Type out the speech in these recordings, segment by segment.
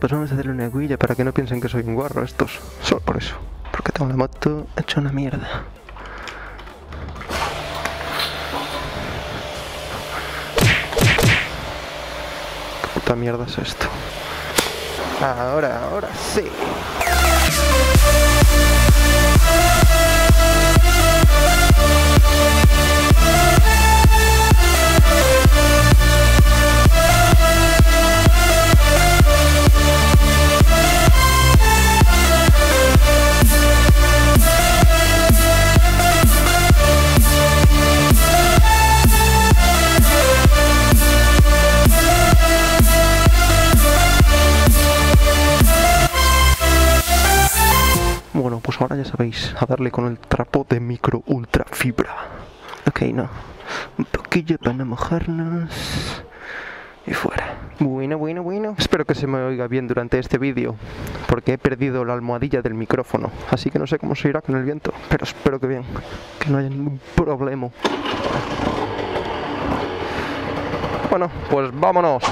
Pues vamos a hacerle una guilla para que no piensen que soy un guarro estos. Solo por eso. Porque tengo la moto hecha una mierda. ¿Qué puta mierda es esto? Ahora, ahora sí. Ya sabéis, a darle con el trapo de micro ultra fibra. Ok, no. Un poquillo para no mojarnos. Y fuera. Bueno, bueno, bueno. Espero que se me oiga bien durante este vídeo, porque he perdido la almohadilla del micrófono. Así que no sé cómo se irá con el viento, pero espero que bien. Que no haya ningún problema. Bueno, pues vámonos.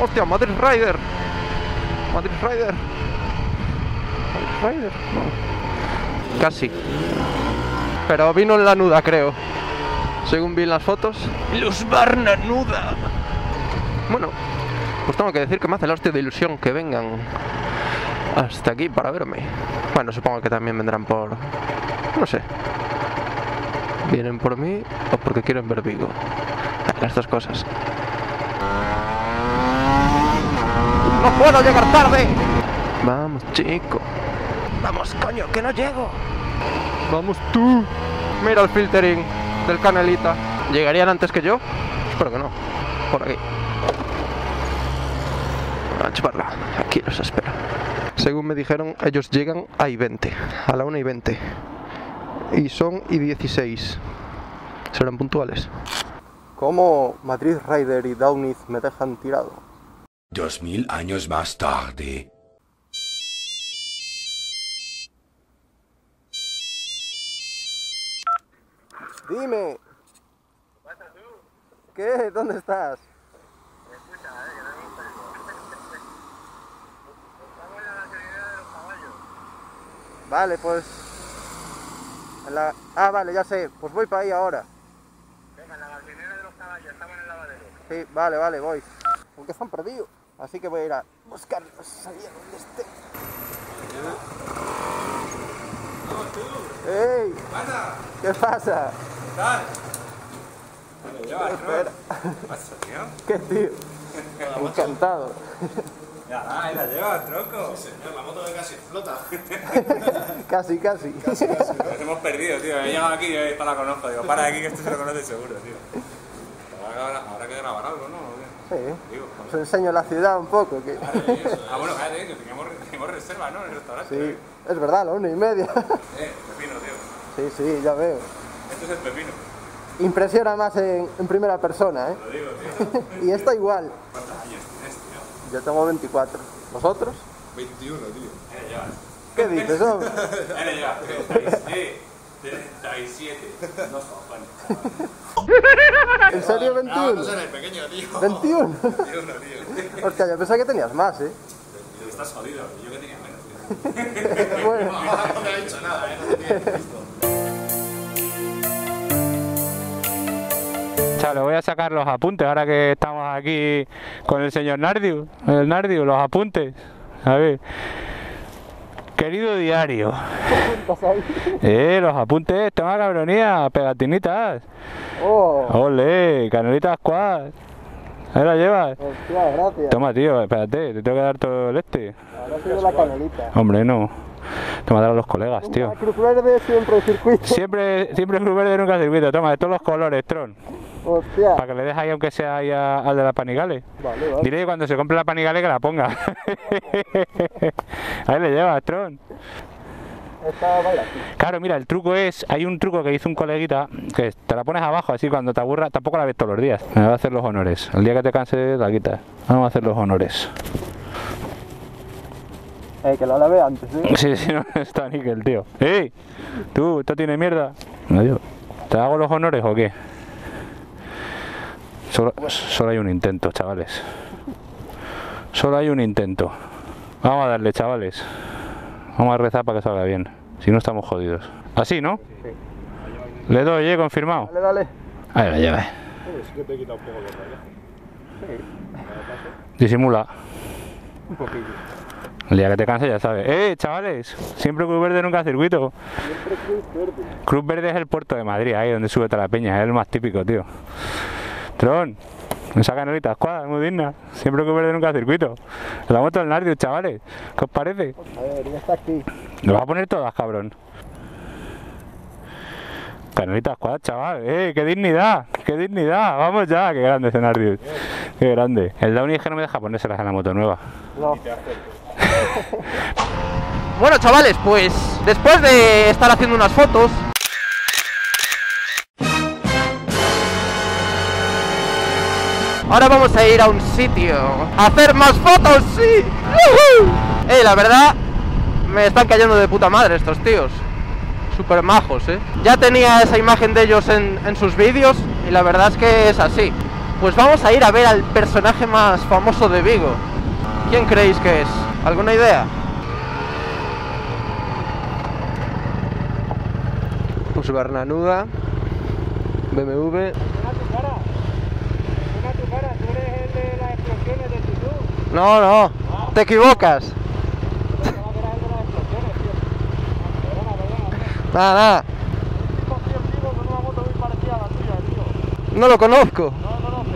¡Hostia, Madrid Rider! Madrid Rider. Madrid Rider. No. Casi. Pero vino en la nuda, creo. Según vi en las fotos. ¡Luz Barna nuda! Bueno, pues tengo que decir que me hace la hostia de ilusión que vengan hasta aquí para verme. Bueno, supongo que también vendrán por... No sé. ¿Vienen por mí o porque quieren ver Vigo? Las dos cosas. ¡No puedo llegar tarde! Vamos, chico. Vamos, coño, que no llego. Vamos tú. Mira el filtering del canelita. ¿Llegarían antes que yo? Espero que no. Por aquí. A chuparla. Aquí los espero. Según me dijeron, ellos llegan a I-20. A la 1 y 20. Y son y 16. ¿Serán puntuales? ¿Cómo Madrid Rider y Downey me dejan tirado? Dos mil años más tarde. Dime. ¿Qué? ¿Dónde estás? Vale, pues... en la- Ah, vale, ya sé. Pues voy para ahí ahora. Venga, en la gasolinera de los caballos, estamos en el lavadero. Sí, vale, vale, voy. Porque están perdidos. Así que voy a ir a buscarlos allí a donde esté. ¡Ey! ¿Qué pasa? Espera. pasa, tío? ¿Qué tío? Encantado. Ya, ahí la llevas, tronco. La moto de casi flota. Casi, casi. Nos hemos perdido, tío. He llegado aquí y esta la conozco. Digo, para aquí que esto se lo conoce seguro, tío. Habrá, habrá que grabar algo, ¿no? Sí. Digo, Os enseño la ciudad un poco. Que... ah, bueno, cállate, que teníamos, teníamos reserva, ¿no? En el restaurante. Sí, es verdad, la una y media. Eh, pepino, tío. Sí, sí, ya veo. Esto es el pepino. Impresiona más en, en primera persona, ¿eh? Lo digo, tío. Y esta igual. ¿Cuántos años tienes, tío? Yo tengo 24. ¿Vosotros? 21, tío. Eh, llevas. ¿Qué dices, hombre? Eh, llevas 37. 37. No cojones. ¿En serio No, no 21? será el pequeño, tío. 21. 21, tío. Hostia, yo pensaba que tenías más, ¿eh? Estás jodido. Yo que tenía menos, tío. Bueno, No me ha dicho nada, ¿eh? No visto. le voy a sacar los apuntes ahora que estamos aquí con el señor Nardiu. El Nardiu, los apuntes. A ver. Querido diario. Eh, los apuntes, toma cabronía, pegatinitas. oh, Ole, canelitas squad. Ahí la llevas. hostia, gracias. Toma, tío, espérate, te tengo que dar todo el este. Ahora la canelita. Hombre, no. Te a dar a los colegas, tío. La Cruz Verde siempre circuito. Siempre, siempre Cruz Verde nunca circuito. Toma, de todos los colores, Tron. Hostia. Para que le dejes ahí, aunque sea ahí a- al de la Panigale. Vale, vale. Dile que cuando se compre la Panigale que la ponga. ahí le llevas, Tron. Esta baila aquí. Claro, mira, el truco es, hay un truco que hizo un coleguita, que te la pones abajo, así cuando te aburra, tampoco la ves todos los días. Me va a hacer los honores. El día que te canses, la quitas. Vamos a hacer los honores. Eh, que lo lavé antes, ¿eh? Sí, sí, no está níquel, tío. ¡Ey! ¿Tú, esto tiene mierda? Adiós. ¿Te hago los honores o qué? Solo, solo hay un intento, chavales. Solo hay un intento. Vamos a darle, chavales. Vamos a rezar para que salga bien. Si no, estamos jodidos. Así, ¿no? Le doy, ¿eh? Confirmado. Dale, dale. Ahí la lleva. Sí que te he quitado un poco de raya. Disimula. Un poquillo. El día que te canses ya sabes. ¡Eh, chavales! Siempre Cruz Verde nunca circuito. Cruz Verde es el puerto de Madrid, ahí donde sube toda la peña. Es el más típico, tío. Tron, esa canelita escuadra, muy digna. Siempre Cruz Verde nunca circuito. La moto del Nardio, chavales. ¿Qué os parece? A ver, ya está aquí. Lo vas a poner todas, cabrón. Canelita escuadra, chaval. ¡Eh, qué dignidad! ¡Qué dignidad! Vamos ya, qué grande ese Nardius. Qué grande. El Downy es que no me deja ponérselas en la moto nueva. Bueno, chavales, pues después de estar haciendo unas fotos. Ahora vamos a ir a un sitio a hacer más fotos, sí. Eh, la verdad, me están cayendo de puta madre estos tíos. Súper majos, eh. Ya tenía esa imagen de ellos en, en sus vídeos y la verdad es que es así. Pues vamos a ir a ver al personaje más famoso de Vigo. ¿Quién creéis que es? ¿Alguna idea? Pues Bernanuda, BMW. No, no, te equivocas. Nada, nada. No lo conozco.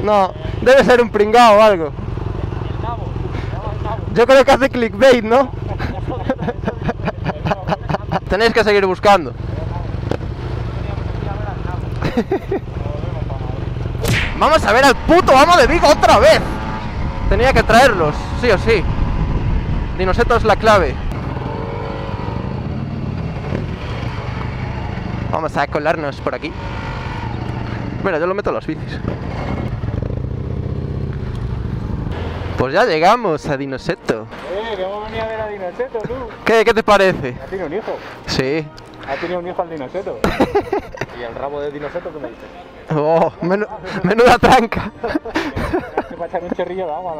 No, debe ser un pringao o algo. Yo creo que hace clickbait, ¿no? Tenéis que seguir buscando. Vamos a ver al puto amo de Vigo otra vez. Tenía que traerlos, sí o sí. Dinoseto es la clave. Vamos a colarnos por aquí. Mira, yo lo meto a las bicis. Pues ya llegamos a Dinoseto. Eh, que hemos venido a ver a Dinoseto, tú. ¿Qué, qué te parece? ¿Ha tenido un hijo? Sí. ¿Ha tenido un hijo al Dinoseto? ¿Y el rabo de dinoseto qué me dices? Oh, menu- menuda tranca. Se va a echar un chorrillo de agua.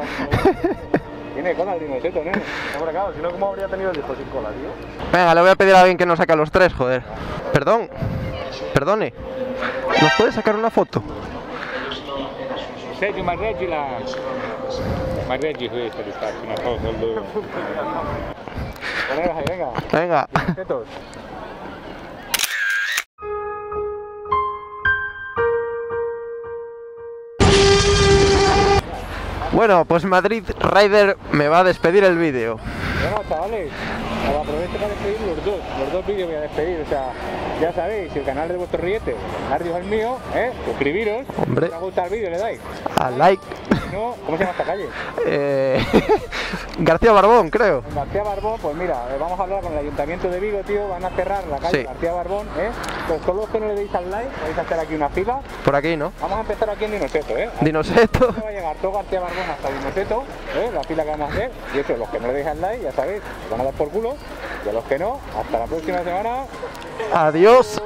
Tiene cola el Dinoseto, ¿no? Hombre, claro, si no, ¿cómo habría tenido el hijo sin cola, tío? Venga, le voy a pedir a alguien que nos saque a los tres, joder. Perdón. Perdone. ¿Nos puede sacar una foto? Senti, ma reggila. Ma reggi questa di farci una foto ahí, venga. Venga. Bueno, pues Madrid Rider me va a despedir el vídeo. Bueno, chavales, os aprovecho para despedir los dos. Los dos vídeos voy a despedir. O sea, ya sabéis, el canal de vuestro riete, es el mío, ¿eh? Suscribiros. Hombre. Si os gusta el vídeo, le dais. A like. Si no, ¿cómo se llama esta calle? Eh, García Barbón, creo. En García Barbón, pues mira, eh, vamos a hablar con el Ayuntamiento de Vigo, tío. Van a cerrar la calle Sí. García Barbón, ¿eh? Pues todos los que no le deis al like, vais a hacer aquí una fila. Por aquí, ¿no? Vamos a empezar aquí en Dinoseto, ¿eh? Dinoseto. Va a llegar todo García Barbón hasta Dinoseto, ¿eh? la fila que vamos a hacer. Y eso, los que no le deis al like, ya sabéis, os van a dar por culo. Y a los que no, hasta la próxima semana. Adiós.